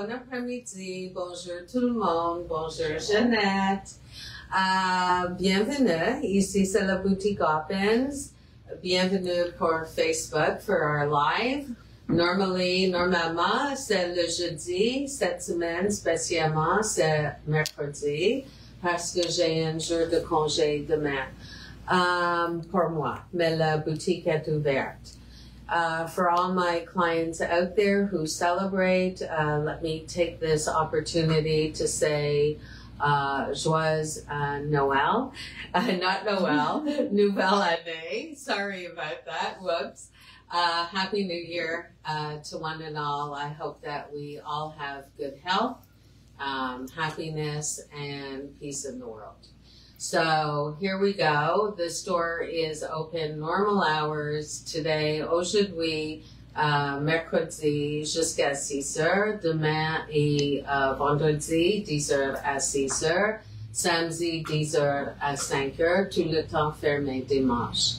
bon après-midi. Bonjour tout le monde. Bonjour Jeannette. Euh, bienvenue. Ici, c'est la boutique Oppens. Bienvenue pour Facebook for our live. Normalement, c'est le jeudi. Cette semaine, spécialement, c'est mercredi parce que j'ai un jour de congé demain um, pour moi. Mais la boutique est ouverte. Uh, for all my clients out there who celebrate, uh, let me take this opportunity to say uh, joyeux uh, Noel, uh, not Noel, Nouvelle Année. Sorry about that. Whoops. Uh, Happy New Year uh, to one and all. I hope that we all have good health, um, happiness, and peace in the world. So here we go. The store is open normal hours today. Oh, Aujourd'hui, euh, mercredi jusqu'à 6 heures. Demain et euh, vendredi, 10 heures à 6 heures. Samedi, 10 heures à 5 heures. Tout le temps fermé dimanche.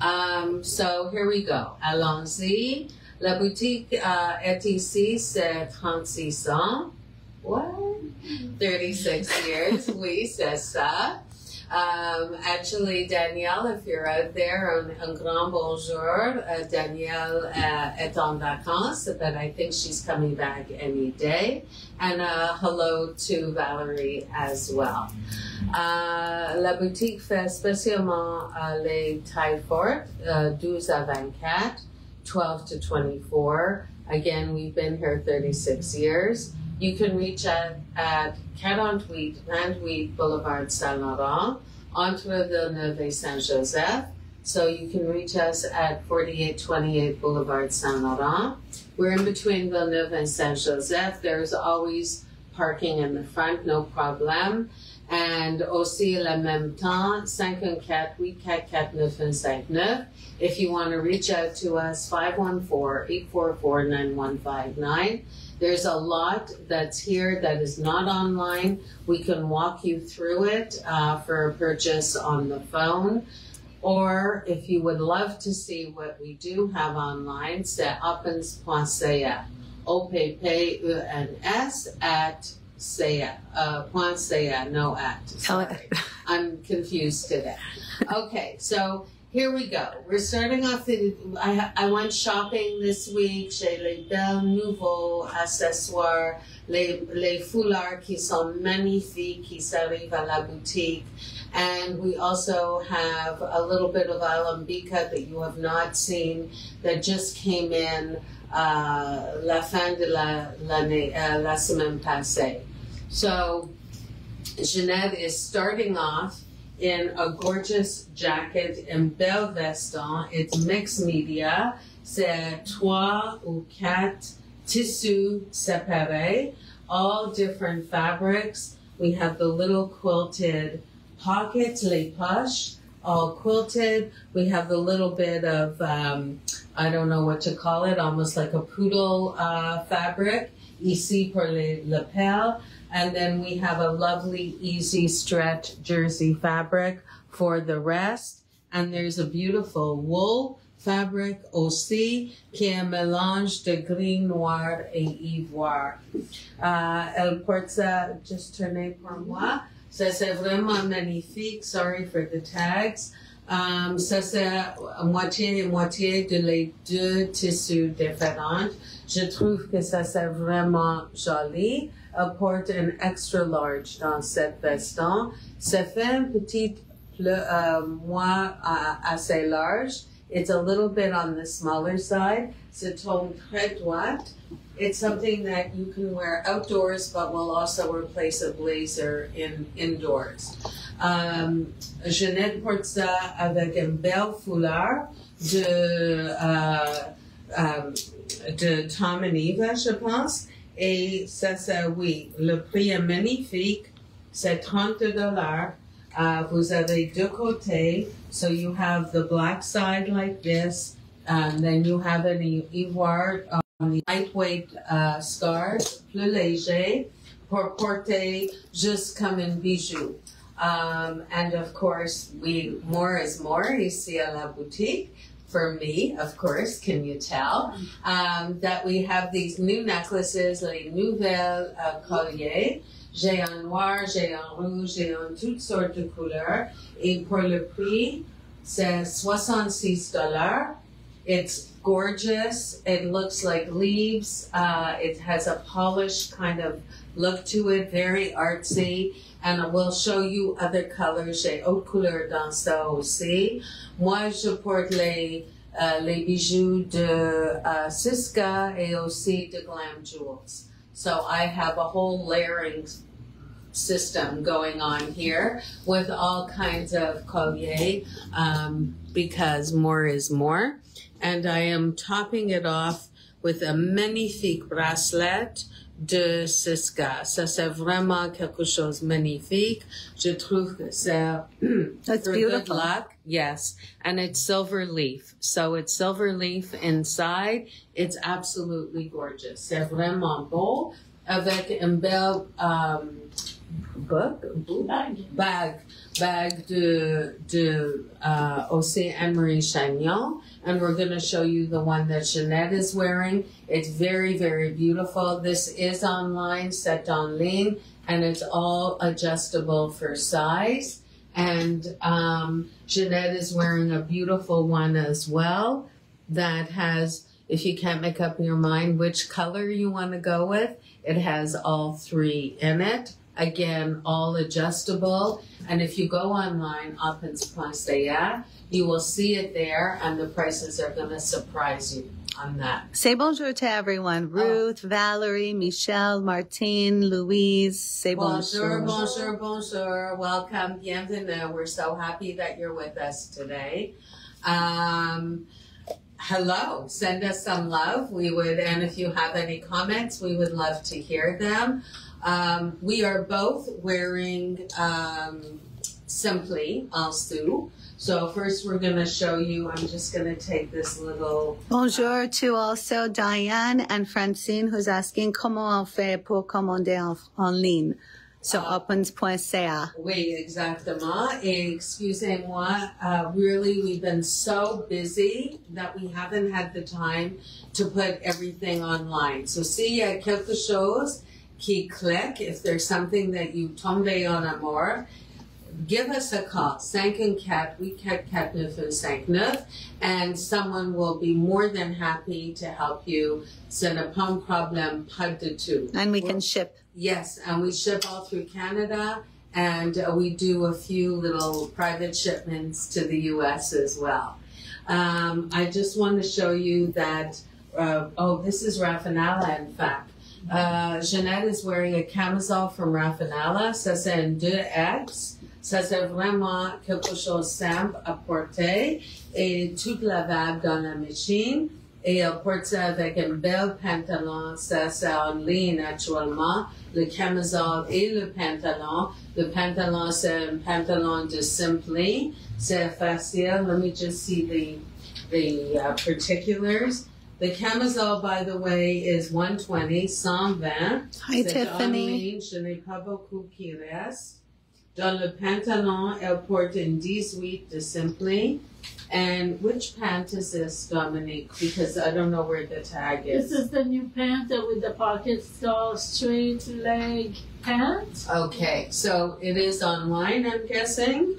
Um, so here we go. Allons-y. La boutique euh, est ici, c'est 36 ans. What? Mm-hmm. 36 years. Oui, c'est ça. Um, actually, Danielle, if you're out there, un, un grand bonjour. Uh, Danielle uh, est en vacances, but I think she's coming back any day. And uh, hello to Valerie as well. Uh, la boutique fait spécialement uh, les tailles fortes, uh, 12 à 24, 12 to 24. Again, we've been here 36 years. You can reach us at 48 28 Boulevard Saint Laurent, entre Villeneuve Saint Joseph. So you can reach us at 4828 Boulevard Saint Laurent. We're in between Villeneuve and Saint Joseph. There's always parking in the front, no problem. And aussi le même temps, 514 844 9159. If you want to reach out to us, 514-844-9159. There's a lot that's here that is not online. We can walk you through it uh, for a purchase on the phone. Or if you would love to see what we do have online, c'est oppens.ca. O-P-P-E-N-S at CA, uh, point no at. Tell it. Sorry. I'm confused today. Okay, so here we go. We're starting off the, I, I went shopping this week chez les belles nouveaux accessoires, les, les foulards qui sont magnifiques, qui s'arrivent à la boutique. And we also have a little bit of Alembika that you have not seen that just came in uh, la fin de la, l'année, uh, la semaine passée. So Jeanette is starting off in a gorgeous jacket in belle veston. It's mixed media. C'est trois ou quatre tissus séparés, all different fabrics. We have the little quilted pockets, les poches, all quilted. We have the little bit of, um, I don't know what to call it, almost like a poodle uh, fabric, ici pour les lapels. And then we have a lovely, easy stretch jersey fabric for the rest. And there's a beautiful wool fabric aussi qui est mélange de gris, noir et ivoire. Uh, elle porte ça, just tourner pour moi. Ça c'est vraiment magnifique. Sorry for the tags. Um, ça c'est moitié et moitié de les deux tissus différents. Je trouve que ça c'est vraiment joli. Porte un extra large dans cette veston. Ça fait un petit uh, moins uh, assez large. It's a little bit on the smaller side. C'est ton très droite. It's something that you can wear outdoors, but will also replace a blazer in indoors. Um, Jeannette porte ça avec un bel foulard de, uh, um, de Tom and Eva, je pense. Et ça, ça, oui, le prix est magnifique. C'est 30 dollars. Uh, vous avez deux côtés. So you have the black side like this, and then you have an ivoire on the lightweight uh, scarves, plus léger, pour porter juste comme un bijou. Um, and of course, we more is more ici à la boutique. For me, of course, can you tell? Um, that we have these new necklaces, les nouvelles uh, colliers. J'ai en noir, j'ai en rouge, j'ai en toutes sortes de couleurs. Et pour le prix, c'est 66 dollars. It's gorgeous. It looks like leaves. Uh, it has a polished kind of look to it, very artsy. And we'll show you other colors. J'ai autre couleur dans ça aussi. Moi, je porte les, uh, les bijoux de uh, Siska et aussi de Glam Jewels. So I have a whole layering system going on here with all kinds of collier um, because more is more. And I am topping it off with a magnifique bracelet de Siska. Ça, c'est vraiment quelque chose de magnifique. Je trouve que c'est That's for good beautiful. luck. Yes. And it's silver leaf. So it's silver leaf inside. It's absolutely gorgeous. C'est vraiment beau avec un bel um, book, book? bag, bag de, de uh, aussi Anne-Marie Chagnon. And we're going to show you the one that Jeanette is wearing. It's very, very beautiful. This is online, set en ligne, and it's all adjustable for size. And um, Jeanette is wearing a beautiful one as well that has, if you can't make up your mind which color you want to go with, it has all three in it. Again, all adjustable. And if you go online, Oppens.ca, you will see it there and the prices are going to surprise you on that. Say bonjour to everyone. Ruth, Valerie, Michelle, Martine, Louise. Say Bonjour, bonjour. bonjour, bonjour. Welcome, bienvenue. We're so happy that you're with us today. Um, hello, send us some love. We would, and if you have any comments, we would love to hear them. Um, we are both wearing um, Simply also. So first we're going to show you, I'm just going to take this little Bonjour to also Diane and Francine who's asking comment on fait pour commander en, en ligne sur Ah. oppens.ca. Oui, exactement. Et excusez-moi, uh, really, we've been so busy that we haven't had the time to put everything online. So see, s'il y a quelque chose qui click, if there's something that you tombez en amour, give us a call, 5 and 4, 8 4 9 and 5 9, and someone will be more than happy to help you. N'est pas un problème, pas du tout. And we can ship. Yes, and we ship all through Canada, and uh, we do a few little private shipments to the U.S. as well. Um, I just want to show you that. Uh, oh, this is Raffinella, in fact. Uh, Jeanette is wearing a camisole from Raffinella. Ça c'est un 2X. Ça c'est vraiment quelque chose simple à porter et tout lavable dans la machine. Et elle porte ça avec un bel pantalon. Ça c'est en ligne actuellement. Le camisole et le pantalon. Le pantalon c'est un pantalon de Simply. C'est facile. Let me just see the the uh, particulars. The camisole, by the way, is 120, 120. Hi C'est Tiffany. ligne, je n'ai pas beaucoup qui reste. Dans le pantalon, elle porte un 18 de Simply. And which pant is this, Dominique? Because I don't know where the tag is. This is. is the new pant with the pockets, so straight leg pant. Okay, so it is online, I'm guessing?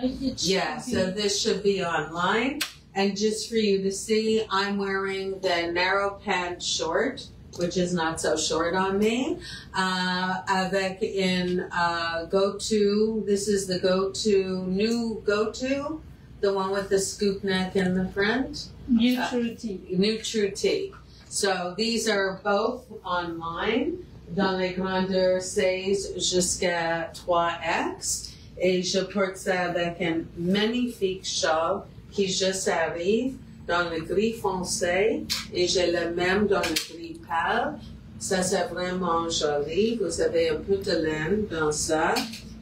It should Yeah, so this should be online. And just for you to see, I'm wearing the narrow pant short, which is not so short on me. Uh, avec in uh, go-to, this is the go-to, new go-to, the one with the scoop neck in the front. new Truity. New True Tea. So these are both online dans les grandeurs 16 jusqu'à 3X. Et je porte ça avec un magnifique châle qui juste arrive dans le gris foncé et j'ai le même dans le gris pâle. Ça c'est vraiment joli. Vous avez un peu de laine dans ça.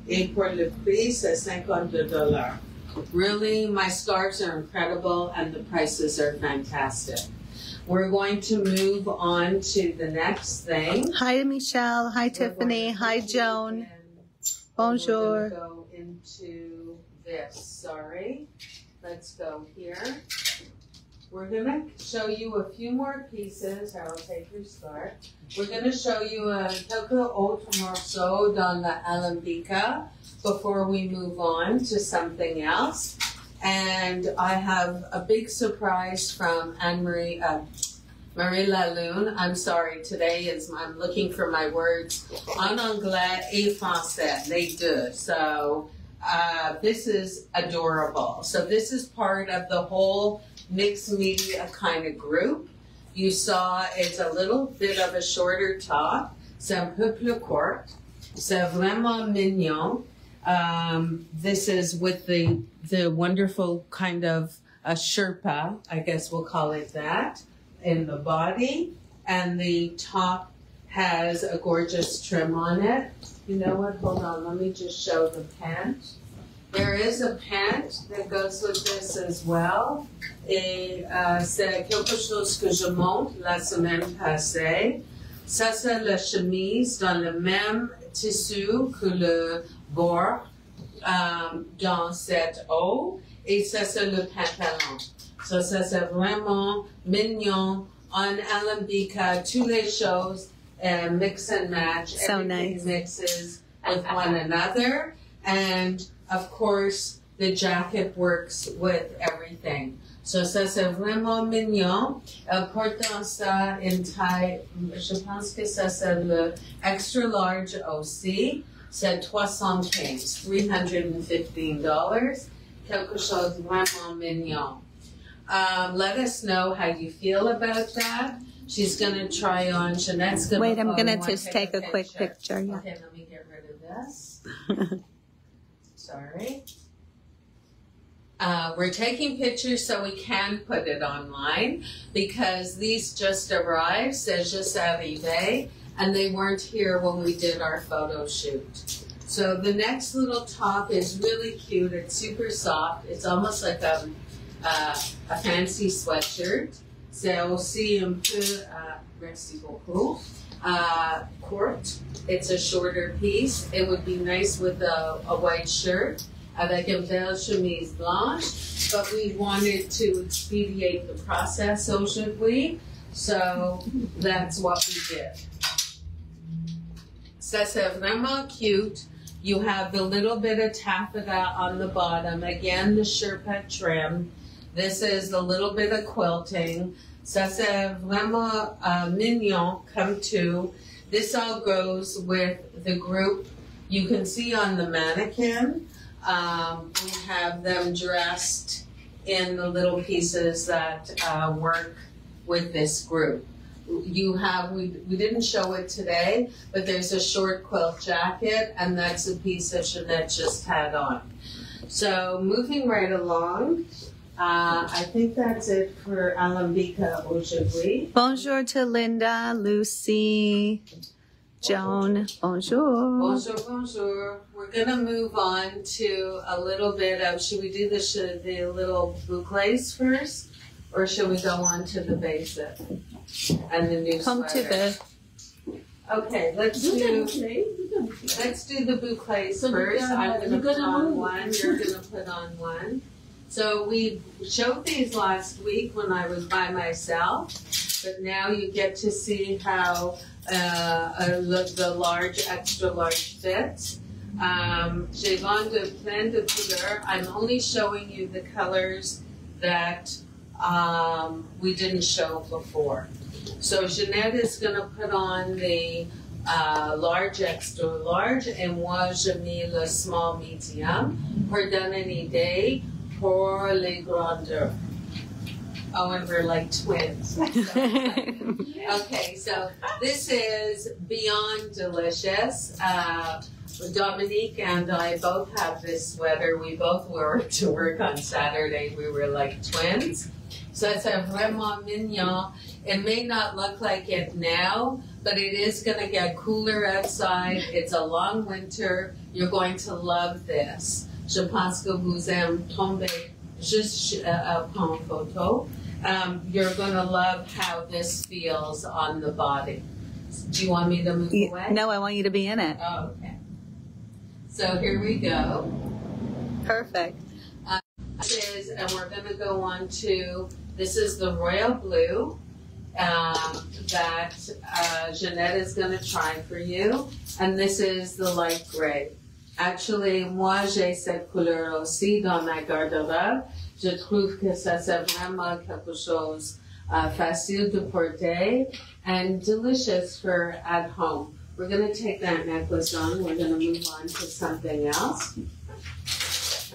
Et pour le prix, c'est 52 dollars. Really, my scarves are incredible and the prices are fantastic. We're going to move on to the next thing. Hi Michelle. Hi Tiffany. Hi Joan. Bonjour. We're go into this, sorry. Let's go here. we're gonna show you a few more pieces. I will take your scarf. We're gonna show you a autres morceaux dans la Alembika before we move on to something else. And I have a big surprise from Anne Marie, uh, Marie Lalune. I'm sorry, today is, I'm looking for my words en anglais et français, les deux. So, uh, this is adorable. So this is part of the whole mixed media kind of group. You saw it's a little bit of a shorter top. C'est un peu plus court. C'est vraiment mignon. Um, this is with the the wonderful kind of a Sherpa, I guess we'll call it that, in the body, and the top has a gorgeous trim on it. You know what? Hold on, let me just show the pant. There is a pant that goes with this as well. Et euh, c'est quelque chose que je monte la semaine passée. Ça, c'est la chemise dans le même tissu que le bord euh, dans cette eau. Et ça, c'est le pantalon. So, ça, c'est vraiment mignon. On Alembika, toutes les choses uh, mix and match. So Everything nice. mixes with one another. And of course, the jacket works with everything. So ça c'est vraiment mignon. Elle porte dans ça une taille, je pense que ça c'est le extra large aussi. C'est 315, $315. Quelque chose vraiment mignon. Um, let us know how you feel about that. She's gonna try on, Jeanette's gonna. Wait, I'm gonna just take a quick picture, yeah. Okay, let me get rid of this. Sorry. Uh, we're taking pictures so we can put it online because these just arrived, c'est juste arrivé, and they weren't here when we did our photo shoot. So the next little top is really cute. It's super soft. It's almost like a, uh, a fancy sweatshirt. Aussi un peu, uh, court. It's a shorter piece. It would be nice with a, a white shirt avec une belle chemise blanche, but we wanted to expedite the process so should we? so that's what we did. Ça c'est vraiment cute. You have the little bit of taffeta on the bottom. Again, the Sherpa trim. This is a little bit of quilting. Ça c'est vraiment uh, mignon come to. This all goes with the group. You can see on the mannequin, um, we have them dressed in the little pieces that uh, work with this group. You have, we, we didn't show it today, but there's a short quilt jacket, and that's a piece that Jeanette just had on. So moving right along, uh, I think that's it for Alembika aujourd'hui. Bonjour to Linda, Lucy, Joan. Bonjour. Bonjour, bonjour. We're gonna move on to a little bit of, should we do the, sh- the little boucles first? Or should we go on to the basic and the new Come to the. Okay, let's do, play. You can play. let's do the boucles So you're first. gonna- I'm gonna put gonna on move. one, you're gonna put on one. So we showed these last week when I was by myself, but now you get to see how uh, the, large, extra large fits. Um, J'ai vendu plein de couleurs. I'm only showing you the colors that um, we didn't show before. So Jeanette is gonna put on the uh, large, extra large, and moi je mis le small medium pour donner une idée pour les grandeurs. Oh, and we're like twins. Okay, so this is Beyond Delicious. Uh, Dominique and I both have this sweater. We both wore it to work on Saturday. We were like twins. So it's a vraiment mignon. It may not look like it now, but it is going to get cooler outside. It's a long winter. You're going to love this. Je pense que vous aimez tomber juste uh, prendre photo. Um, you're going to love how this feels on the body. Do you want me to move away? no, I want you to be in it. Oh, okay. So here we go. Perfect. This is, and we're going to go on to This is the royal blue um, that uh, Jeanette is going to try for you. And this is the light gray. Actually, moi, j'ai cette couleur aussi dans ma garde-robe. Je trouve que ça, c'est vraiment quelque chose uh, facile de porter and delicious for at home. We're going to take that necklace on. We're going to move on to something else.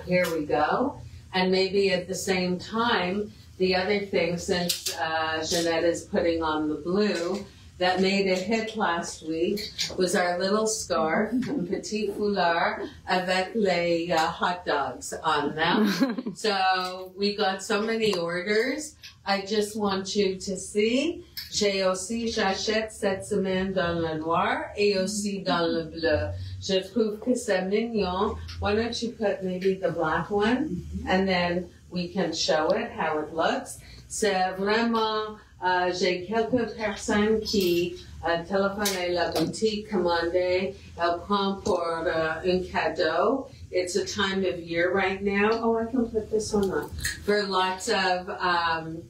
Here we go. And maybe at the same time, the other thing, since uh, Jeanette is putting on the blue, that made a hit last week was our little scarf, petit foulard, avec les uh, hot dogs on them. so we got so many orders. I just want you to see. J'ai aussi, j'achète cette semaine dans le noir et aussi dans le bleu. Je trouve que c'est mignon. Why don't you put maybe the black one and then we can show it how it looks. C'est vraiment euh, j'ai quelques personnes qui euh, téléphonent la boutique, commandent, elles prennent pour uh, un cadeau. It's a time of year right now. Oh, I can put this one on. For lots of um,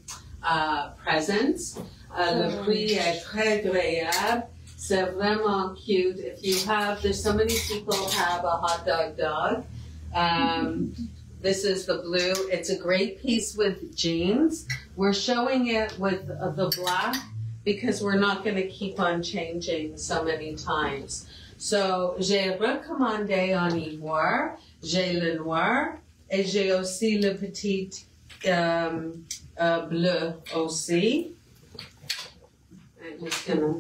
uh, presents. Uh, le prix est très agréable. C'est vraiment cute. If you have, there's so many people have a hot dog dog. Um, this is the blue. It's a great piece with jeans. We're showing it with uh, the black because we're not going to keep on changing so many times. So, j'ai recommandé en ivoire, j'ai le noir, et j'ai aussi le petit um, uh, bleu aussi. I'm just gonna,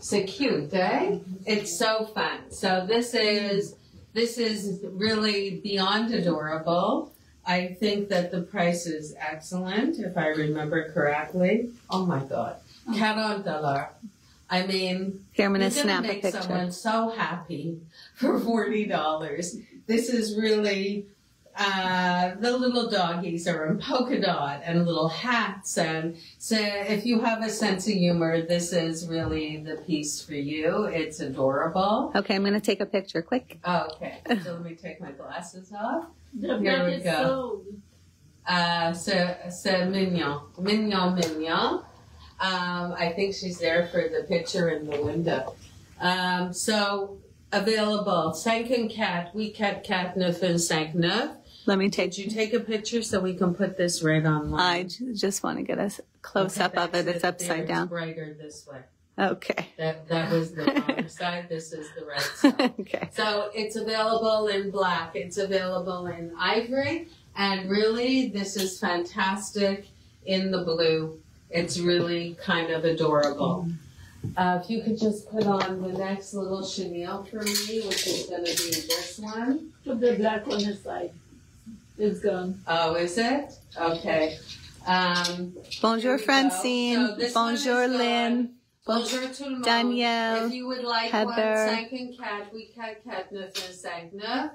c'est cute, eh? It's so fun. So this is, this is really beyond adorable. I think that the price is excellent, if I remember correctly. Oh my God. Oh. Quarante dollars. I mean, Here, I'm you're going to gonna a make picture. someone so happy for forty dollars. This is really uh, the little doggies are in polka dot and little hats, and so if you have a sense of humor, this is really the piece for you. It's adorable. Okay, I'm going to take a picture. Quick. Okay, so let me take my glasses off. The Here we go. sold. Uh, c'est, c'est mignon. Mignon, mignon. Um, I think she's there for the picture in the window. Um, so, available. 5 and cat. We cat cat neuf and cinq neuf. Let me take. Did take. you take a picture so we can put this right online? I j- just want to get a close Okay, up of it. It's there. upside It's down. brighter this way. Okay. That, that was the wrong side. This is the right side. okay. So it's available in black, it's available in ivory, and really this is fantastic in the blue. It's really kind of adorable. Uh, if you could just put on the next little chenille for me, which is going to be this one. Put the black on the side. It's gone. Oh, is it? Okay. Um, Bonjour, Here we go. Francine. So Bonjour, Lynn. Bonjour tout le monde. Danielle, If you would like Heather. one, 5 and 4, oui, 4, 4, 9 et 5, 9,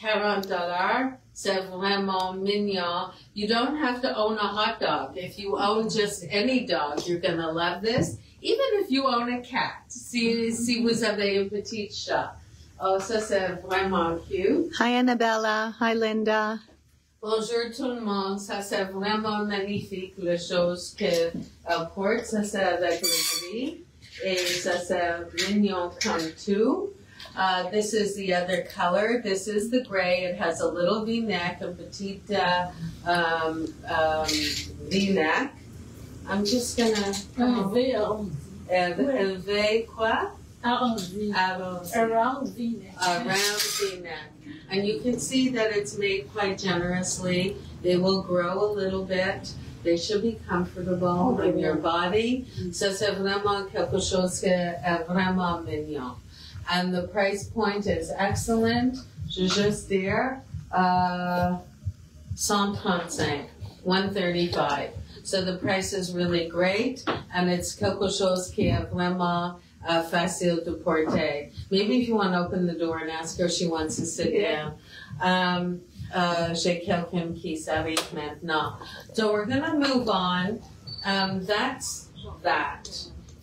40 dollars. C'est vraiment mignon. You don't have to own a hot dog. If you own just any dog, you're gonna love this. Even if you own a cat. Si, si vous avez un petit chat. Oh, ça c'est vraiment cute. Hi, Annabella. Hi, Linda. Bonjour tout le monde, ça c'est vraiment magnifique les choses que elle porte, ça c'est avec le gris et ça c'est mignon comme tout. Uh, this is the other color. This is the gray. It has a little V-neck, a petite uh, um, um, V-neck. I'm just V. Uh, un V quoi? Arrondi. Arrondi. Around V-neck. a round V-neck. And you can see that it's made quite generously. They will grow a little bit. They should be comfortable in your body. Ça, c'est vraiment quelque chose qui est vraiment mignon. And the price point is excellent. Je juste dire, uh, 135, 135. So the price is really great, and it's quelque chose qui est vraiment uh, facile de porter. Maybe if you want to open the door and ask her, she wants to sit Yeah. down. Um, uh, j'ai quelqu'un qui s'arrive maintenant. So we're gonna move on. Um, that's that.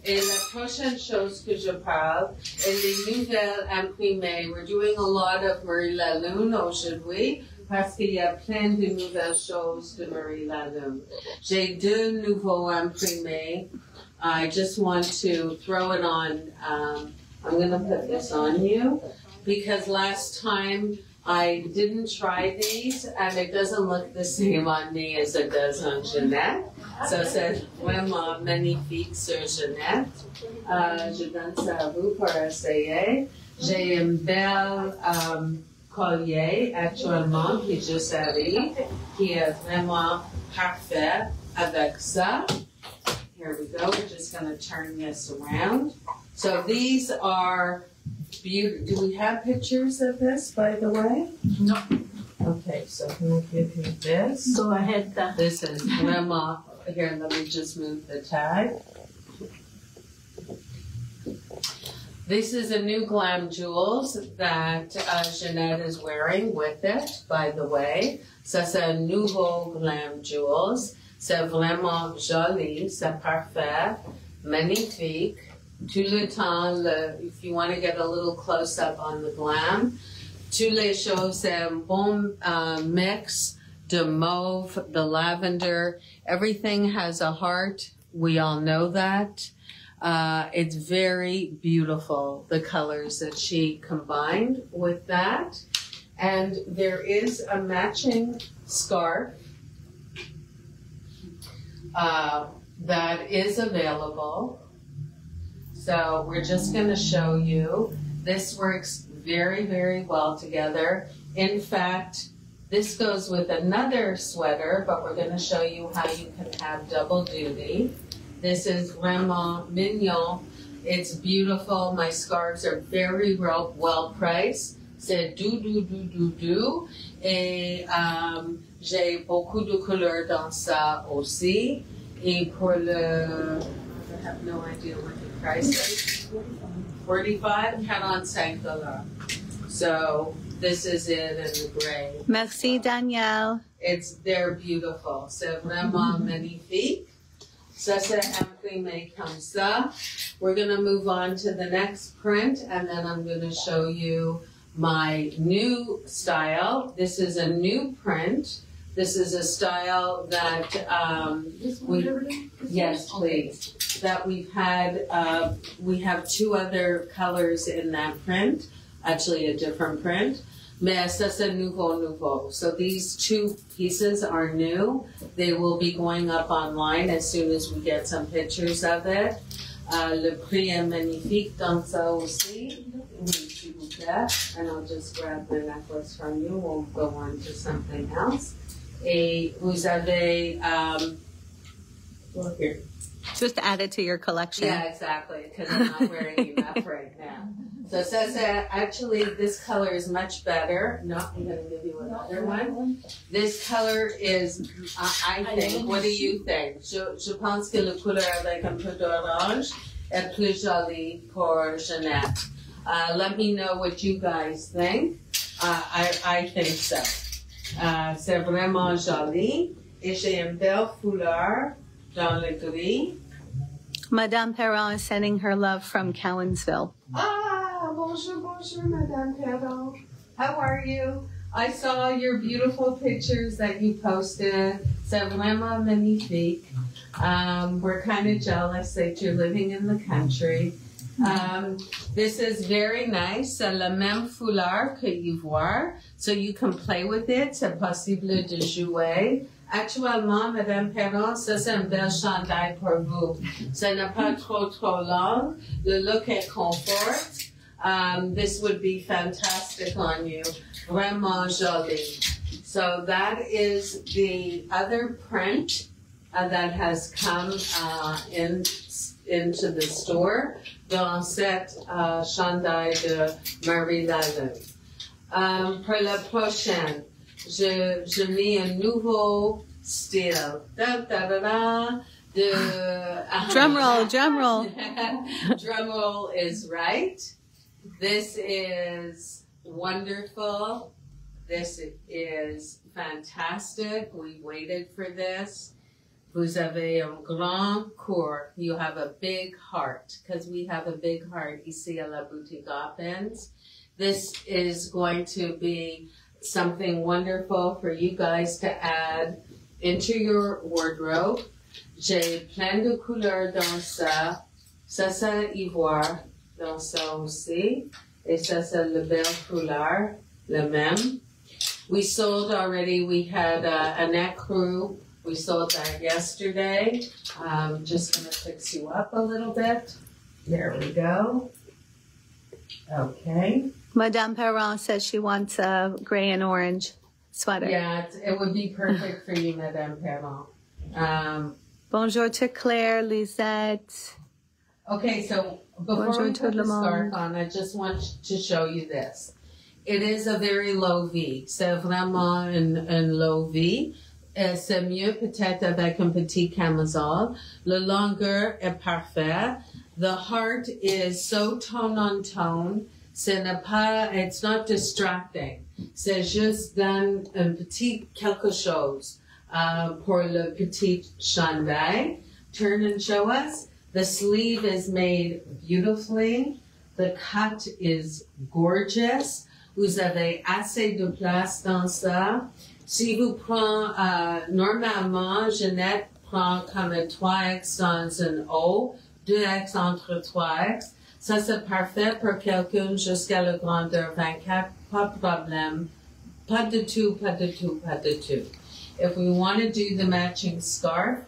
Et la prochaine chose que je parle est les nouvelles imprimées. We're doing a lot of Marie la Lune aujourd'hui. parce qu'il y a plein de nouvelles choses de Marie Lalune. J'ai deux nouveaux imprimés. I just want to throw it on, um, I'm gonna put this on you because last time I didn't try these and it doesn't look the same on me as it does on Jeanette. So c'est vraiment magnifique sur Jeanette. Euh, je ça à vous pour essayer. J'ai une belle um, collier actuellement qui juste arrive, qui est vraiment parfait avec ça. Here we go. We're just going to turn this around. So these are beautiful. Do we have pictures of this, by the way? No. Okay, so I'm going to give you this. Go ahead. uh, This is Grandma. Here, let me just move the tag. This is a new Glam Jewels that uh, Jeanette is wearing with it, by the way. Ça, c'est un nouveau Glam Jewels. C'est vraiment joli, c'est parfait, magnifique. Tout le temps, le, if you want to get a little close up on the glam, tous les choses, c'est un bon uh, mix de mauve, the lavender. Everything has a heart. We all know that. Uh, it's very beautiful, the colors that she combined with that. And there is a matching scarf uh, that is available. So we're just going to show you. This works very, very well together. In fact, this goes with another sweater, but we're going to show you how you can have double duty. This is vraiment mignon. It's beautiful. My scarves are very well, well priced. C'est du, du, du, du, du. Et um, j'ai beaucoup de couleurs dans ça aussi. Et pour le, I have no idea what the price is. 45, 45 dollars. So this is it in the gray. Merci, Danielle. It's they're beautiful. C'est vraiment mm-hmm. magnifique. Ça c'est imprimé comme ça. We're gonna move on to the next print and then I'm gonna show you my new style. This is a new print. This is a style that um, We- Yes, please. That we've had, uh, we have two other colors in that print, actually a different print. Mais ça c'est nouveau, nouveau. So these two pieces are new. They will be going up online as soon as we get some pictures of it. Uh, le prix est magnifique dans ça aussi. Oui, s'il vous plaît. And I'll just grab the necklace from you. We'll go on to something else. Et vous avez, um, well, here. Just add it to your collection. Yeah, exactly, because I'm not wearing enough right now. So it says that actually this color is much better. No, I'm gonna give you another one. This color is, I, I think, what do you think? Je, je pense que la couleur avec un peu d'orange est plus jolie pour Jeanette. Uh, let me know what you guys think. Uh, I, I think so. Uh, c'est vraiment joli. Et j'ai une belle foulard dans le gris. Madame Perron is sending her love from Cowansville. Ah, bonjour, bonjour, Madame Perron. How are you? I saw your beautiful pictures that you posted. C'est vraiment magnifique. Um, we're kind of jealous that you're living in the country. Um, this is very nice. Le même foulard que Ivoire, so you can play with it. C'est possible de jouer. Actuellement, Madame Perron, ça c'est un bel chandail pour vous. Ça n'est pas trop trop long. Le look est confort. Um, this would be fantastic on you. Vraiment joli. So that is the other print uh, that has come uh, in into the store dans cette uh, chandail de Marie Lalune. Um, pour la prochaine, je, je mis un nouveau style. Da, da, da, da, de, Drum roll, drum roll. drum roll is right. This is wonderful. This is fantastic. We waited for this. Vous avez un grand cœur. You have a big heart because we have a big heart ici à la boutique Oppens. This is going to be something wonderful for you guys to add into your wardrobe. J'ai plein de couleurs dans ça. Ça, c'est ivoire dans ça aussi. Et ça, c'est le bel couleur, le même. We sold already, we had uh, crew. We sold that yesterday. Um, just gonna fix you up a little bit. There we go. Okay. Madame Perron says she wants a gray and orange sweater. Yeah, it would be perfect for you, Madame Perron. Um, Bonjour to Claire, Lisette. okay, so before Bonjour we to put the scarf on, I just want to show you this. It is a very low V. C'est vraiment une low V. Euh, c'est mieux peut-être avec un petit camisole. Le longueur est parfait. The heart is so tone on tone. Ce n'est pas, it's not distracting. C'est juste dans un petit quelque chose uh, pour le petit chandail. Turn and show us. The sleeve is made beautifully. The cut is gorgeous. Vous avez assez de place dans ça. Si vous euh, normalement, Jeannette prend comme 3X dans un haut, 2X entre 3X. Ça, c'est parfait pour quelqu'un jusqu'à la grandeur 24, pas de problème. Pas de tout, pas de tout, pas de tout. If we want to do the matching scarf,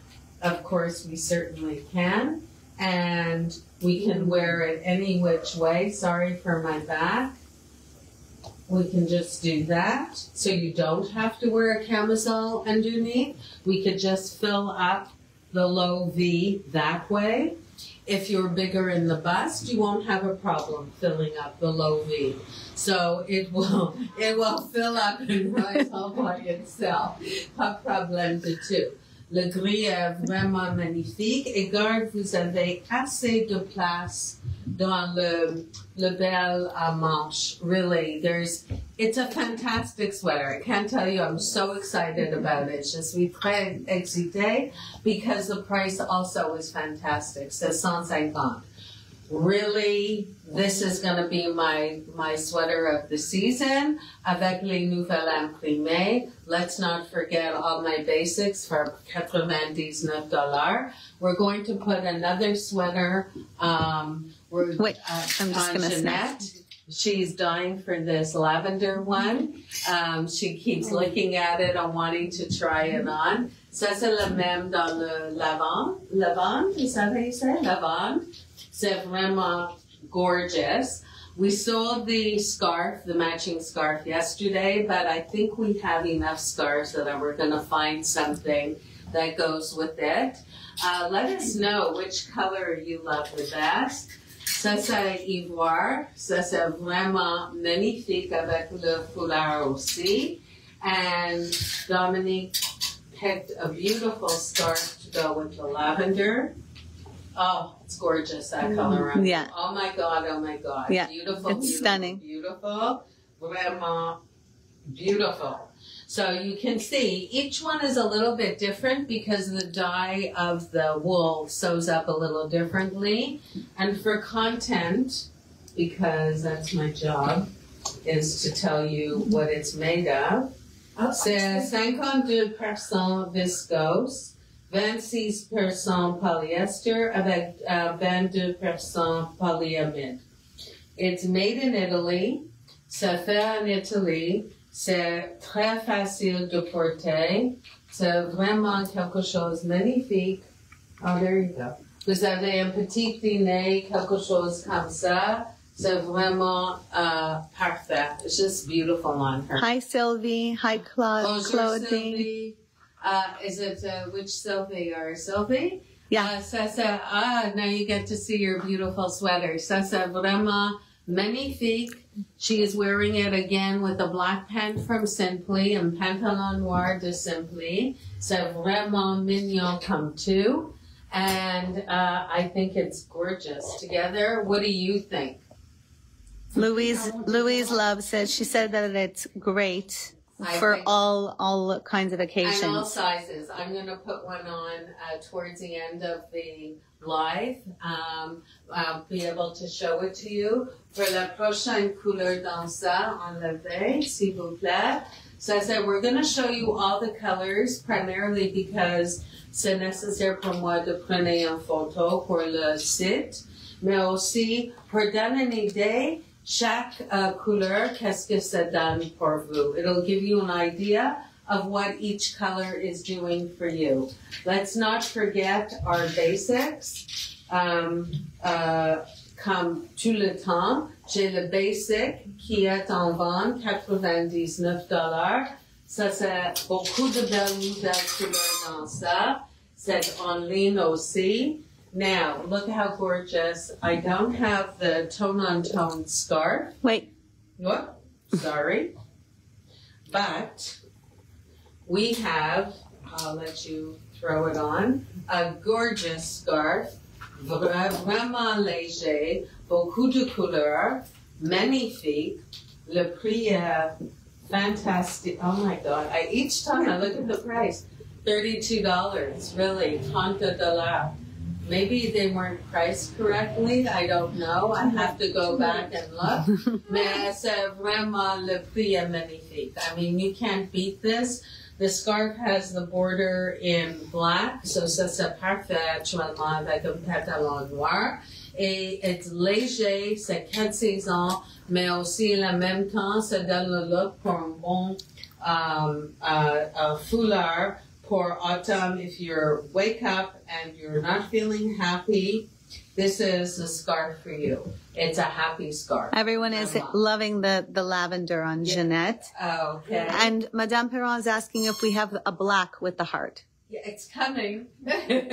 of course, we certainly can. And we can wear it any which way. Sorry for my back. We can just do that. So you don't have to wear a camisole underneath. We could just fill up the low V that way. If you're bigger in the bust, you won't have a problem filling up the low V. So it will, it will fill up and rise all by itself. Pas de problème du tout. Le gris est vraiment magnifique. Et garde, vous avez assez de place dans le, le bel à manche. Really, there's, it's a fantastic sweater. I can't tell you, I'm so excited about it. Je suis très excitée because the price also is fantastic. C'est 150. Really, this is going to be my my sweater of the season avec les nouvelles imprimées. Let's not forget all my basics for 99 dollars. We're going to put another sweater. Um, we're, Wait, uh, I'm just gonna snap. She's dying for this lavender one. Um, she keeps looking at it and wanting to try it on. Ça, c'est le même dans le lavande. Lavande, is that how you say it? Lavande. C'est vraiment gorgeous. We sold the scarf, the matching scarf yesterday, but I think we have enough scarves that we're gonna find something that goes with it. Uh, let us know which color you love the best. Ça, c'est ivoire. Ça, c'est vraiment magnifique avec le foulard aussi. And Dominique picked a beautiful scarf to go with the lavender. Oh, it's gorgeous, that color. Mm, yeah. Oh my God, oh my God. Yeah, Beautiful, it's beautiful, stunning. Beautiful. Vraiment beautiful. So you can see each one is a little bit different because the dye of the wool sews up a little differently. And for content, because that's my job, is to tell you what it's made of. C'est 52% viscose, 26% polyester avec uh, 22% polyamide. It's made in Italy. Ça fait en Italie. C'est très facile de porter. C'est vraiment quelque chose de magnifique. Oh, there you go. Vous avez un petit dîner, quelque chose comme ça. C'est vraiment uh, parfait. It's just beautiful on her. Hi, Sylvie. Hi, Cla- Bonjour, Claudine. Sylvie. Uh, is it uh, which Sylvie or Sylvie? Yeah. Uh, ça, c'est, ah, now you get to see your beautiful sweater. Ça, c'est vraiment magnifique. She is wearing it again with a black pant from Simply and pantalon noir de Simply. C'est vraiment mignon comme tout. And uh, I think it's gorgeous together. What do you think? Louise, Louise Love says, she said that it's great. I for all all kinds of occasions And all sizes. I'm gonna put one on uh, towards the end of the live. Um, I'll be able to show it to you. Pour la prochaine couleur dans ça, enlevez, s'il vous plaît. So I said we're gonna show you all the colors primarily because c'est nécessaire pour moi de prendre une photo pour le site, mais aussi pour donner une idée chaque uh, couleur, qu'est-ce que ça donne pour vous. It'll give you an idea of what each color is doing for you. Let's not forget our basics. Um, uh, comme tout le temps, j'ai le basic qui est en vente 99 dollars. Ça, c'est beaucoup de belles nouvelles couleurs dans ça. C'est en ligne aussi. Now, look how gorgeous. I don't have the tone on tone scarf. Wait, What? Sorry. But we have, I'll let you throw it on, a gorgeous scarf, vra- vraiment léger, beaucoup de couleurs, magnifique. Le prix est fantastic. Oh my God. I, each time I look at the price, $32, really, $30. Maybe they weren't priced correctly. I don't know. I have to go back and look. Mais c'est vraiment le prix est magnifique. I mean, you can't beat this. The scarf has the border in black, so ça c'est parfait actuellement avec un pantalon noir. Et c'est léger, c'est quatre saisons, mais aussi en même temps, ça donne le look pour un bon um, uh, uh, foulard pour autumn. If you're wake up and you're not feeling happy, this is the scarf for you. It's a happy scarf. everyone is loving the the lavender on Yeah. Jeanette. Okay. And Madame Perron is asking if we have a black with the heart. Yeah, it's coming.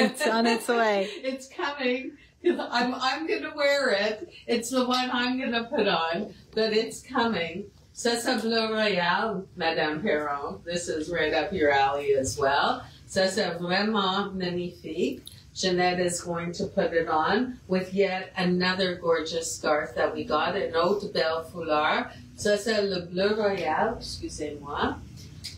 It's on its way. It's coming I'm I'm gonna wear it. It's the one I'm gonna put on, but it's coming. Ça c'est bleu royal, Madame Perron. This is right up your alley as well. Ça c'est vraiment magnifique. Jeanette is going to put it on with yet another gorgeous scarf that we got, an autre belle foulard. Ça le bleu royal, excusez-moi.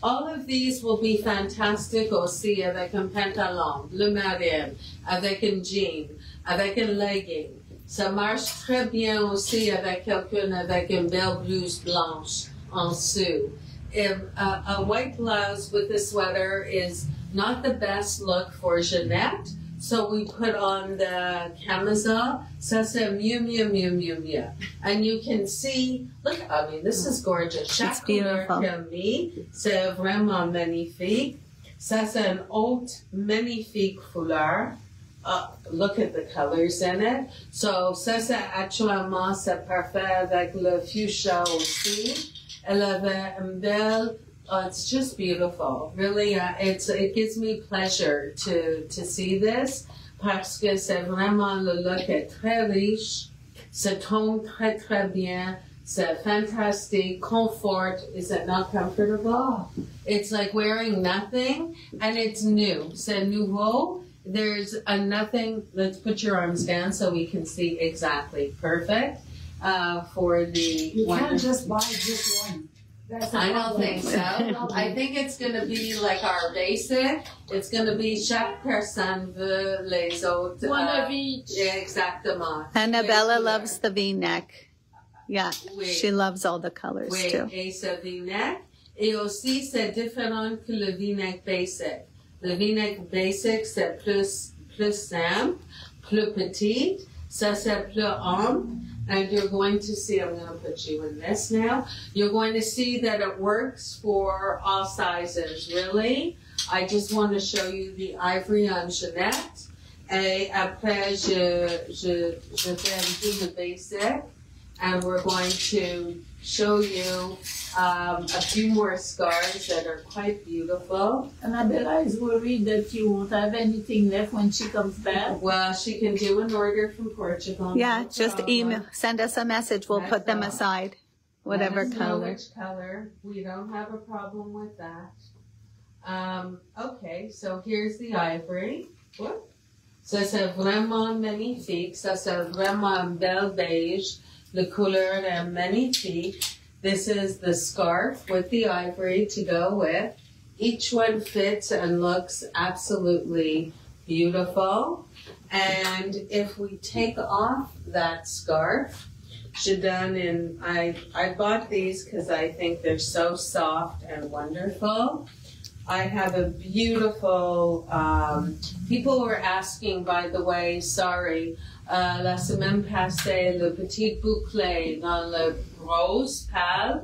All of these will be fantastic aussi avec un pantalon bleu marine, avec un jean, avec un legging. Ça marche très bien aussi avec quelqu'un avec une belle blouse blanche en dessous. If, a, a white blouse with a sweater is not the best look for Jeanette, so we put on the camisole. Ça c'est mieux, mieux, mieux, mieux, mieux. And you can see, look, I mean, this is gorgeous. Chaque couleur beautiful. c'est vraiment magnifique. Ça, c'est un haute, magnifique foulard. Uh, look at the colors in it. So, ça, c'est actuellement, c'est parfait avec le fuchsia aussi. Elle avait une belle, oh, it's just beautiful. Really, uh, it's, it gives me pleasure to, to see this parce que c'est vraiment, le look est très riche. Se tombe très, très bien. C'est fantastic. Comfort. Is it not comfortable? It's like wearing nothing and it's new. C'est nouveau. There's a nothing. Let's put your arms down so we can see exactly. Perfect. Uh, for the You one. can't just buy just one. That's the I don't problem. think so. I think it's gonna be like our basic. It's gonna be chaque personne veut les autres. One uh, of each. yeah, exactement. Annabella Oui, loves the V-neck. Yeah, Oui. she loves all the colors Oui, too. et ce v-neck. Et aussi, c'est différent que le v-neck basic. Le v-neck basic, c'est plus, plus simple, plus petit. Ça, c'est plus ample. And you're going to see, I'm going to put you in this now. You're going to see that it works for all sizes, really. I just want to show you the ivory on Jeanette. Et après, je, je, je un peu de basic. And we're going to show you um, a few more scarves that are quite beautiful. and Annabella is worried that you won't have anything left when she comes back. Well, she can do an order from Portugal. Yeah, no just problem. email, send us a message. We'll put them all. aside, whatever Let us know color. which color. We don't have a problem with that. Um, okay, so here's the ivory. Whoop. Ça, c'est vraiment magnifique. Ça, c'est vraiment un bel beige. Le couleur est magnifique. This is the scarf with the ivory to go with. Each one fits and looks absolutely beautiful. And if we take off that scarf, Shadun and I, I bought these because I think they're so soft and wonderful. I have a beautiful, um, people were asking, by the way, sorry, uh, la semaine passée, le petit bouclé dans le rose pâle.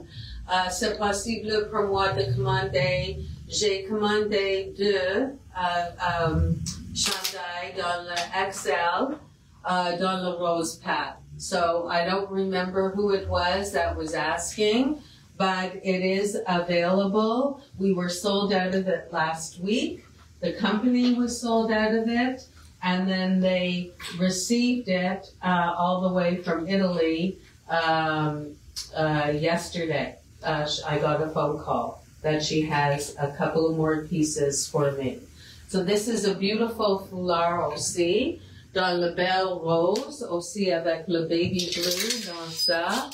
Uh, c'est possible pour moi de commander. J'ai commandé deux uh, um, chandails dans le XL, uh, dans le rose pâle. So I don't remember who it was that was asking, but it is available. We were sold out of it last week. The company was sold out of it, and then they received it uh, all the way from Italy um, uh, yesterday. Uh, I got a phone call that she has a couple more pieces for me. So this is a beautiful foulard aussi dans le belle rose, aussi avec le baby blue dans ça.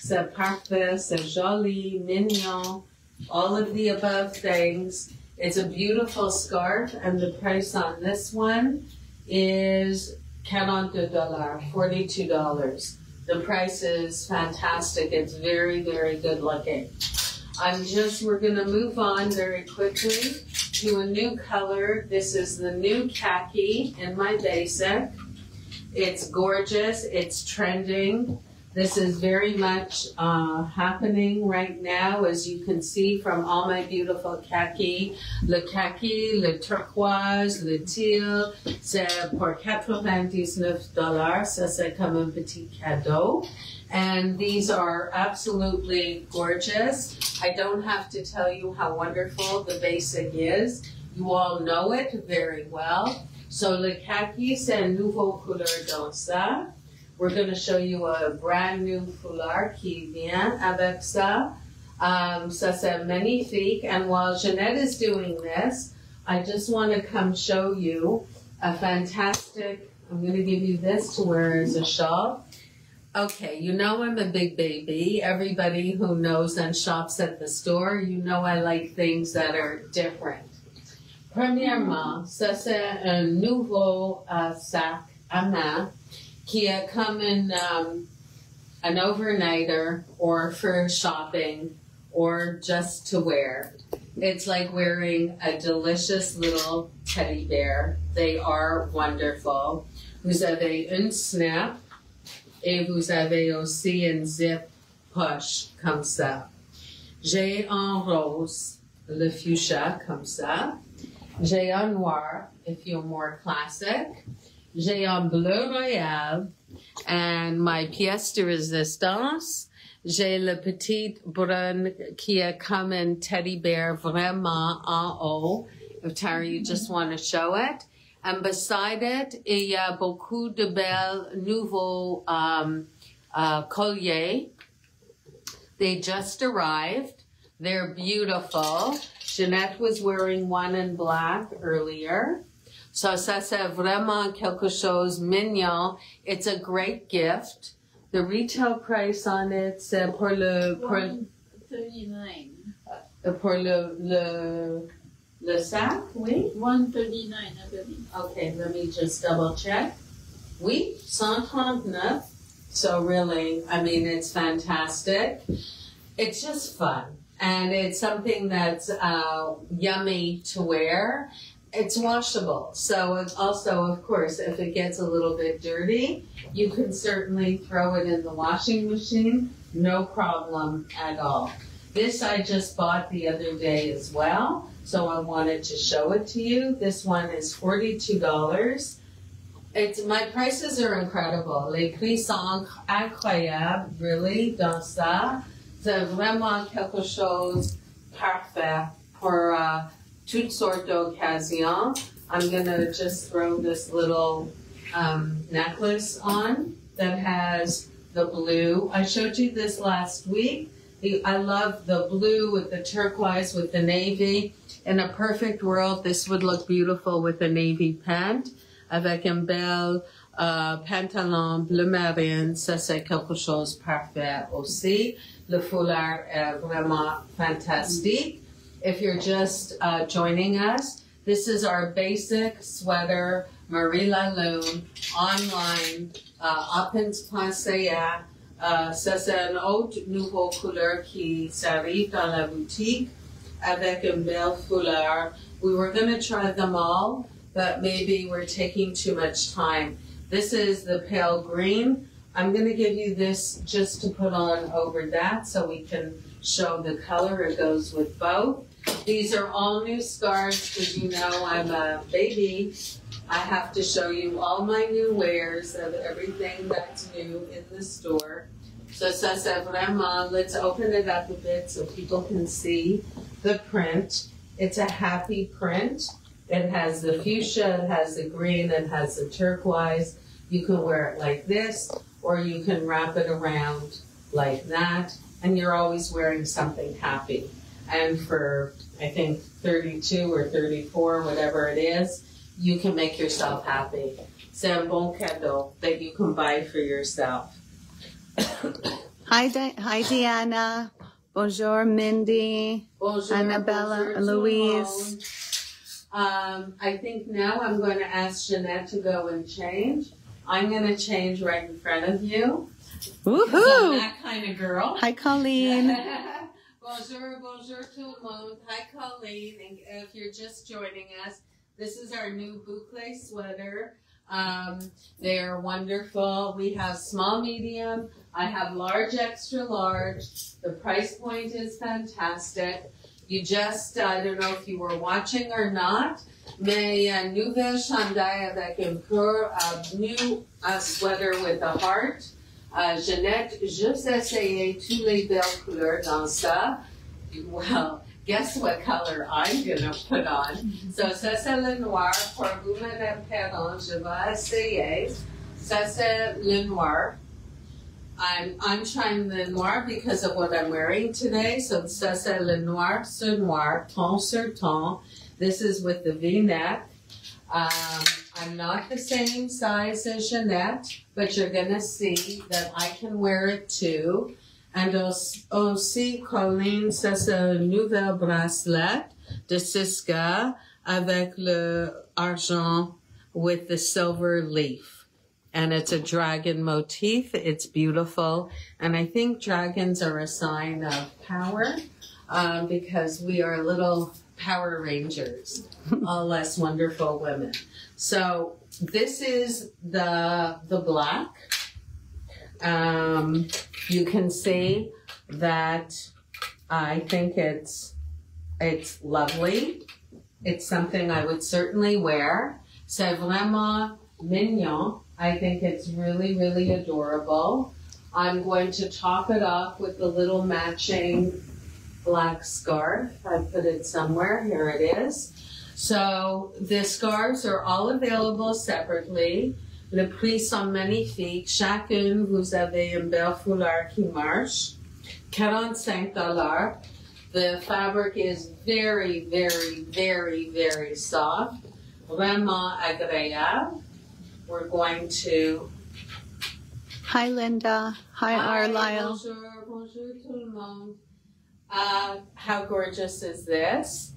C'est parfait, c'est joli, mignon, all of the above things. It's a beautiful scarf, and the price on this one is $42, $42. The price is fantastic. It's very, very good looking. I'm just, we're gonna move on very quickly to a new color. This is the new khaki in my basic. It's gorgeous, it's trending. This is very much uh, happening right now, as you can see from all my beautiful khaki. Le khaki, le turquoise, le teal, c'est pour 99 dollars. Ça, c'est comme un petit cadeau. And these are absolutely gorgeous. I don't have to tell you how wonderful the basic is. You all know it very well. So le khaki, c'est nouveau couleur dans ça. We're going to show you a brand new foulard qui vient avec ça. Um, ça c'est magnifique. And while Jeanette is doing this, I just want to come show you a fantastic, I'm going to give you this to wear as a shawl. Okay, you know I'm a big baby. Everybody who knows and shops at the store, you know I like things that are different. Premièrement, ça c'est un nouveau uh, sac à main comme un, um, an overnighter or for shopping or just to wear. It's like wearing a delicious little teddy bear. They are wonderful. Vous avez une snap et vous avez aussi une zip push comme ça. J'ai en rose le fuchsia comme ça. J'ai un noir if you're more classic. J'ai un bleu royal and my pièce de résistance. J'ai le petit brun qui est comme un teddy bear vraiment en haut. If Tara, you just want to show it. And beside it, il y a beaucoup de belles nouveaux um, uh, colliers. They just arrived. They're beautiful. Jeanette was wearing one in black earlier. So ça c'est vraiment quelque chose mignon. It's a great gift. The retail price on it, c'est pour le pour, 139. uh, pour le le le sac, oui. 139, I believe. Okay, let me just double check. Oui, 139. So really, I mean, it's fantastic. It's just fun. And it's something that's uh, yummy to wear. It's washable. So also, of course, if it gets a little bit dirty, you can certainly throw it in the washing machine. No problem at all. This I just bought the other day as well. So I wanted to show it to you. This one is $42. It's, my prices are incredible. Les prix sont incroyables, really, dans ça. C'est vraiment quelque chose parfait pour uh, toutes sortes d'occasions. I'm gonna just throw this little um, necklace on that has the blue. I showed you this last week. The, I love the blue with the turquoise with the navy. In a perfect world, this would look beautiful with a navy pant avec un bel Euh, pantalon bleu marine, ça c'est quelque chose parfait aussi. Le foulard est vraiment fantastique. If you're just uh, joining us, this is our basic sweater, Marie Laloune, online, uh, Oppens.ca. Uh, ça c'est une autre nouvelle couleur qui s'arrive dans la boutique avec un bel foulard. We were going to try them all, but maybe we're taking too much time. This is the pale green. I'm going to give you this just to put on over that so we can show the color. It goes with both. These are all new scarves because you know I'm a baby. I have to show you all my new wares of everything that's new in the store. So ça c'est vraiment, let's open it up a bit so people can see the print. It's a happy print. It has the fuchsia, it has the green, it has the turquoise. You can wear it like this, or you can wrap it around like that, and you're always wearing something happy. And for, I think, 32 or 34, whatever it is, you can make yourself happy. C'est un bon cadeau that you can buy for yourself. Hi, Di- hi, Deanna. Bonjour, Mindy. Bonjour, Annabella, bonjour, Louise. Um, I think now I'm going to ask Jeanette to go and change. I'm going to change right in front of you. Woohoo! that kind of girl. Hi, Colleen. bonjour, bonjour tout le monde. Hi, Colleen. And if you're just joining us, this is our new boucle sweater. Um, they are wonderful. We have small, medium. I have large, extra large. The price point is fantastic. You just, I don't know if you were watching or not, mais uh, nouvelle chandail avec un peu uh, new uh, sweater with a heart. Uh, Jeanette, juste essayé toutes les belles couleurs dans ça. Well, guess what color I'm gonna put on. So ça c'est le noir. Pour vous, Madame Perron, je vais essayer. Ça c'est le noir. I'm, I'm trying the noir because of what I'm wearing today. So ça c'est le noir sur noir, ton sur ton. This is with the V-neck. Um, I'm not the same size as Jeanette, but you're gonna see that I can wear it too. And aussi, Colleen, ça c'est un nouvel bracelet de Siska avec le argent with the silver leaf. And it's a dragon motif. It's beautiful. And I think dragons are a sign of power um, because we are little Power Rangers, all less wonderful women. So this is the the black. Um, you can see that I think it's it's lovely. It's something I would certainly wear. C'est vraiment mignon. I think it's really, really adorable. I'm going to top it off with the little matching black scarf. I put it somewhere. Here it is. So the scarves are all available separately. Le prix sont magnifiques. Chacune, vous avez un bel foulard qui marche. 45 dollars. The fabric is very, very, very, very soft. Vraiment agréable. We're going to Hi, Linda. Hi, Arlyle. Bonjour, bonjour tout le monde. Uh, how gorgeous is this?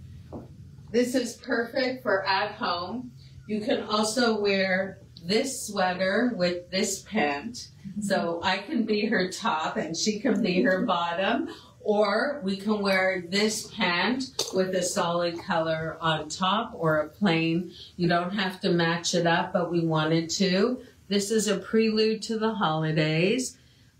This is perfect for at home. You can also wear this sweater with this pant. Mm-hmm. So I can be her top and she can be her bottom. Or we can wear this pant with a solid color on top or a plain. You don't have to match it up, but we wanted to. This is a prelude to the holidays.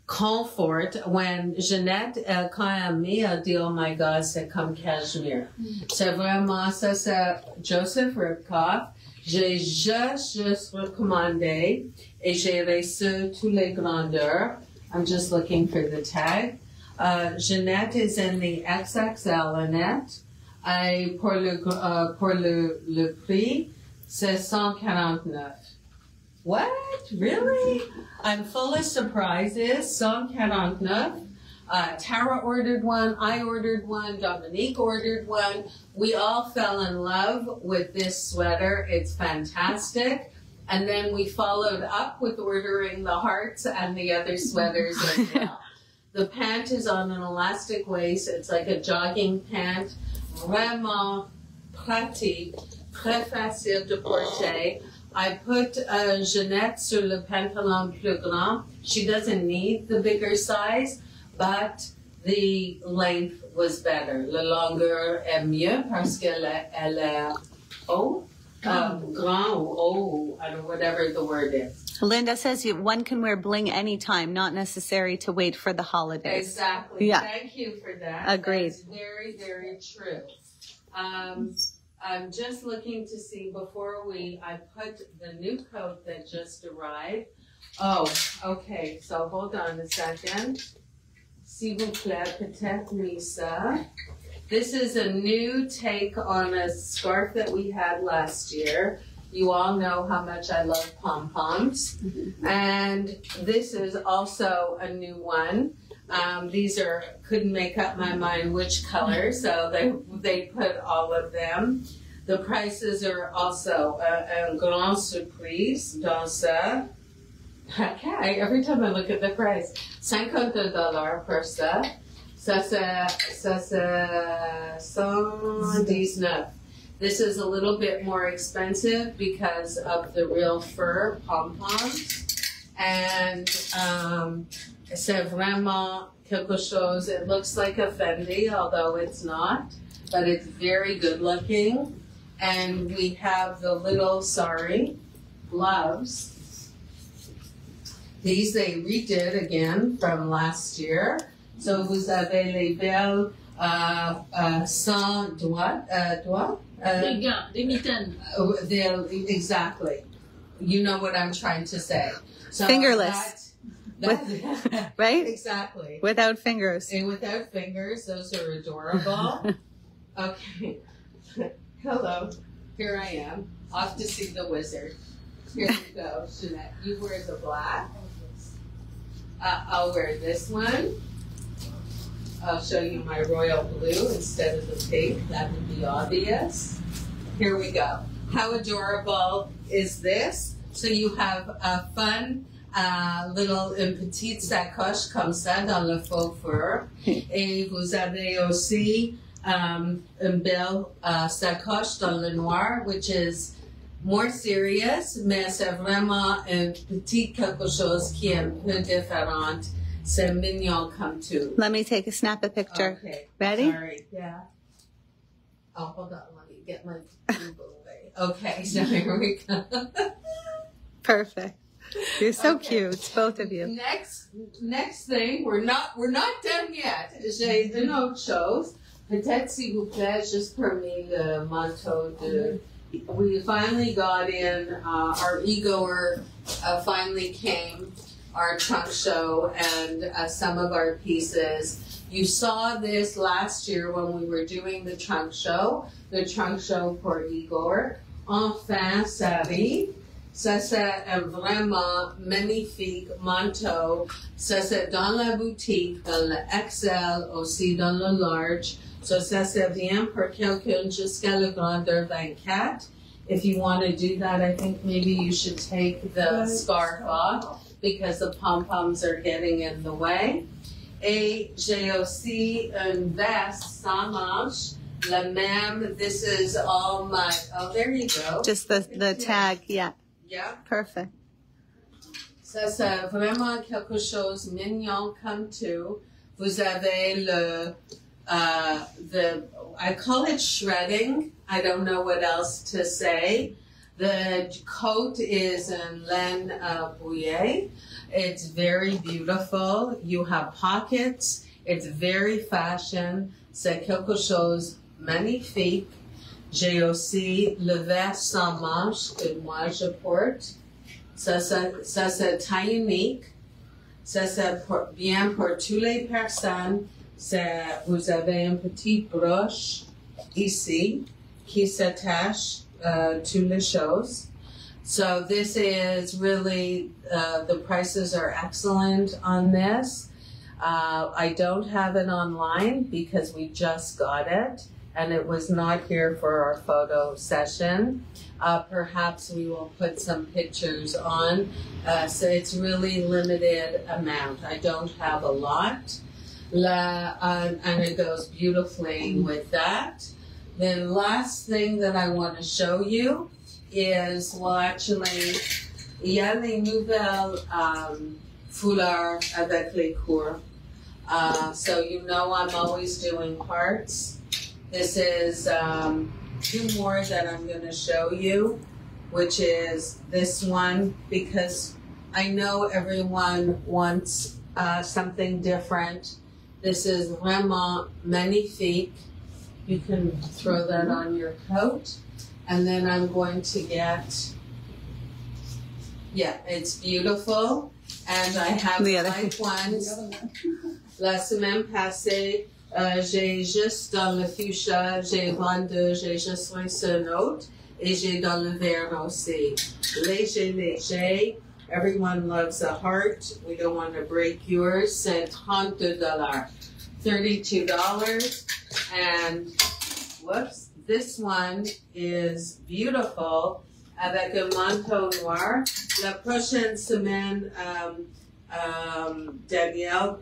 Comfort, when Jeanette, euh, quand elle a dit, oh my God, c'est comme cashmere. C'est vraiment ça, c'est Joseph Ribkoff. J'ai juste, juste recommandé et j'ai reçu toutes les grandeurs. I'm just looking for the tag. Uh, Jeanette is in the XXL it. Et pour le, uh, pour le, le prix, c'est 149. What? Really? I'm full of surprises. 149. Uh, Tara ordered one. I ordered one. Dominique ordered one. We all fell in love with this sweater. It's fantastic. And then we followed up with ordering the hearts and the other sweaters as well. The pant is on an elastic waist. It's like a jogging pant. Vraiment pratique, très facile de porter. I put uh, Jeanette sur le pantalon plus grand. She doesn't need the bigger size, but the length was better. La longueur est mieux parce qu'elle elle est haut, uh, grand ou haut, or whatever the word is. Linda says you, one can wear bling anytime, not necessary to wait for the holidays. Exactly. Yeah. Thank you for that. Agreed. That's very, very true. Um, I'm just looking to see before we, I put the new coat that just arrived. Oh, okay, so hold on a second. S'il vous plaît, peut-être Lisa. This is a new take on a scarf that we had last year. You all know how much I love pom poms. Mm-hmm. And this is also a new one. Um, these are couldn't make up my mind which color, so they they put all of them. The prices are also a, a grand surprise dans ça. Okay, every time I look at the price, 50 dollars per ça. Ça c'est ça c'est 119. This is a little bit more expensive because of the real fur pom poms. And um, c'est vraiment quelque chose. It looks like a Fendi, although it's not, but it's very good looking. And we have the little, sorry, gloves. These they redid again from last year. So vous avez les belles uh, uh, sans doigts, uh, doigts? Uh, Des gants, des mitaines. Oh, they'll exactly. You know what I'm trying to say. So Fingerless. That- Right? exactly. Without fingers. And without fingers, those are adorable. okay. Hello. Here I am. Off to see the wizard. Here you go, Jeanette. You wear the black. Uh, I'll wear this one. I'll show you my royal blue instead of the pink. That would be obvious. Here we go. How adorable is this? So you have a fun little une petite sacoche comme ça dans le faux fur. Et vous avez aussi um, une belle uh, sacoche dans le noir, which is more serious, mais c'est vraiment un petit quelque chose qui est un peu différent. C'est mignon comme tout. Let me take a snap a picture. Okay. Ready? Sorry. Yeah. Oh, hold on. Let me get my Google away. Okay, so here we go. Perfect. You're so Okay. cute, both of you. Next, next thing, we're not, we're not done yet. J'ai une autre chose. Peut-être s'il vous plaît, juste parmi le manteau de. We finally got in. Uh, our Igor uh, finally came. Our trunk show and uh, some of our pieces. You saw this last year when we were doing the trunk show. The trunk show for Igor. Enfin, ça arrive. Ça, c'est un vraiment magnifique manteau. Ça, c'est dans la boutique, dans le XL, aussi dans le large. So, ça, c'est bien pour quelqu'un jusqu'à la grandeur 24. If you want to do that, I think maybe you should take the scarf off because the pom-poms are getting in the way. Et j'ai aussi une veste sans manches. La même, this is all my, oh, there you go. Just the, the tag. Yeah. Yeah. Perfect. Ça, c'est vraiment quelque chose mignon comme tout. Vous avez le, uh, the, I call it shredding. I don't know what else to say. The coat is in laine uh, bouillie. It's very beautiful. You have pockets. It's very fashion. C'est quelque chose magnifique. J'ai aussi le veste sans manches que moi je porte. Ça, ça, ça unique. Ça, c'est bien pour toutes les personnes. Vous avez une petite broche ici qui s'attache uh, to les choses. So this is really, uh, the prices are excellent on this. Uh, I don't have it online because we just got it and it was not here for our photo session. Uh, perhaps we will put some pictures on. Uh, so it's really limited amount. I don't have a lot. La, uh, and it goes beautifully with that. The last thing that I want to show you is, well, actually, il y a les nouvelles um, foulards avec les cours. Uh, so you know I'm always doing hearts. This is um, two more that I'm going to show you, which is this one because I know everyone wants uh, something different. This is vraiment magnifique. You can throw that on your coat. And then I'm going to get, yeah, it's beautiful. And I have The other- like ones. La semaine passée, euh, j'ai juste dans le fuchsia, j'ai vendu, j'ai un autre. Et j'ai dans le vert aussi. Léger, léger. Everyone loves a heart. We don't want to break yours. C'est 32 dollars. $32. And, whoops, this one is beautiful avec un manteau noir. La prochaine semaine, um, um, Danielle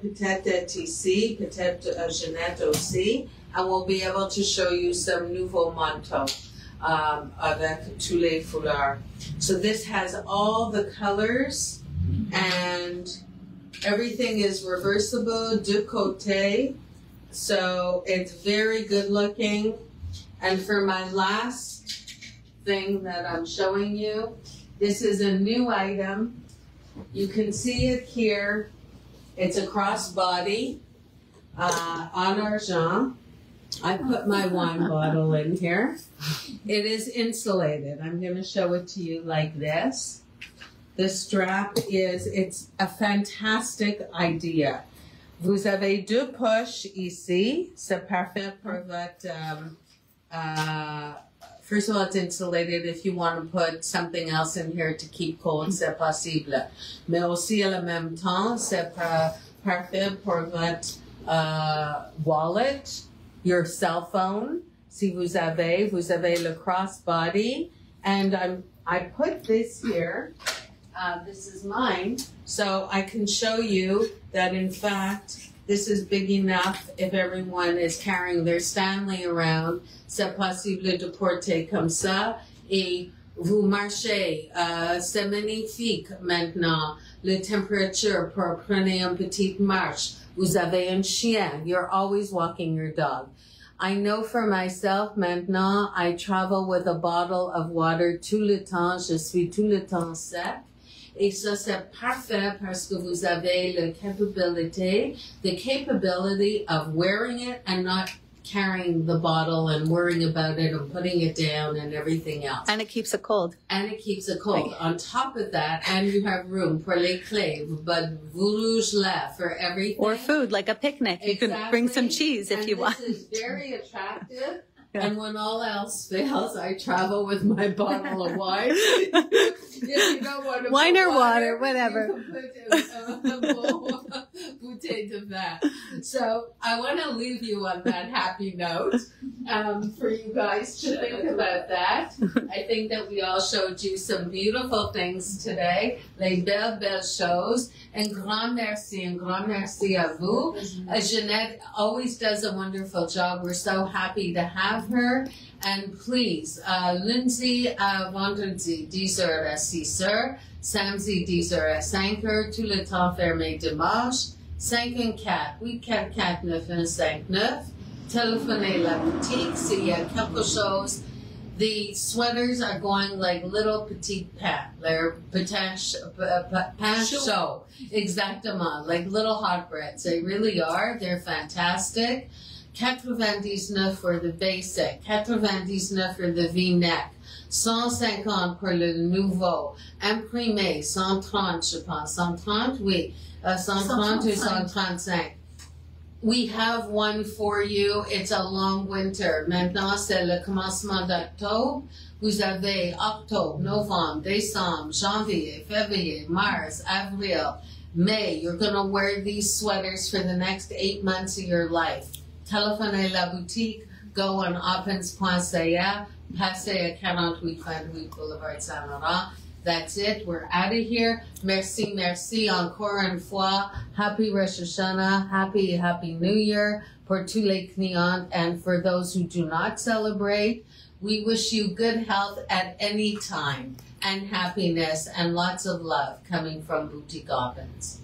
est ici, peut-être uh, Jeanette aussi, and we'll be able to show you some Nouveau manteaux um, avec tous les foulards. So this has all the colors and everything is reversible de côté. So it's very good looking. And for my last thing that I'm showing you, this is a new item. You can see it here. It's a crossbody uh, en argent. I put my wine bottle in here. It is insulated. I'm going to show it to you like this. The strap is, it's a fantastic idea. Vous avez deux poches ici. C'est parfait pour votre, um, uh, first of all, it's insulated. If you want to put something else in here to keep cold, c'est possible. Mais aussi, à la même temps, c'est par- parfait pour votre uh, wallet, your cell phone. Si vous avez, vous avez le crossbody. And I'm, I put this here. Uh, this is mine. So I can show you that in fact, this is big enough if everyone is carrying their Stanley around. C'est possible de porter comme ça. Et vous marchez. Euh, c'est magnifique maintenant. La température pour prendre une petite marche. Vous avez un chien. You're always walking your dog. I know for myself maintenant, I travel with a bottle of water tout le temps. Je suis tout le temps sec. Et ça, c'est parfait parce que vous avez la capability, the capability of wearing it and not carrying the bottle and worrying about it and putting it down and everything else. And it keeps it cold. And it keeps it cold. On top of that, and you have room for les clés, but rouge là for everything. Or food, like a picnic. You can bring some cheese if and you want. this is very attractive. Yeah. And when all else fails, I travel with my bottle of wine. if you don't want to Wine or water, whatever. You can put a, a, a bouteille de vin. So I want to leave you on that happy note um, for you guys to think about that. I think that we all showed you some beautiful things today, les belles, belles choses. And grand merci, and grand merci à vous. Uh, Jeanette always does a wonderful job. We're so happy to have her. And please, uh, Lindsay, uh, vendredi, 10h à 6h, samedi, 10h à 5h, tout le temps fermé dimanche, 5 and 4, 8, 4, 4, 9 and 5, 9. Téléphonez la boutique s'il y a quelque chose. The sweaters are going like little petite pain. They're pain, pain chaud. Exactement. Like little hot breads. They really are. They're fantastic. 99 for the basic. 99 for the V-neck. 150 pour le nouveau. Imprimé. 130, je pense. 130, oui. Uh, 130 ou 135. We have one for you. It's a long winter. Maintenant, c'est le commencement d'octobre. Vous avez octobre, novembre, décembre, janvier, février, mars, avril, May. You're going to wear these sweaters for the next eight months of your life. Téléphonez la boutique go on oppens.ca, passez à 48 28 Boulevard Saint Laurent. That's it. We're out of here. Merci, merci encore une fois. Happy Rosh Hashanah. Happy, happy New Year for tous les and for those who do not celebrate. We wish you good health at any time and happiness and lots of love coming from Boutique Oppens.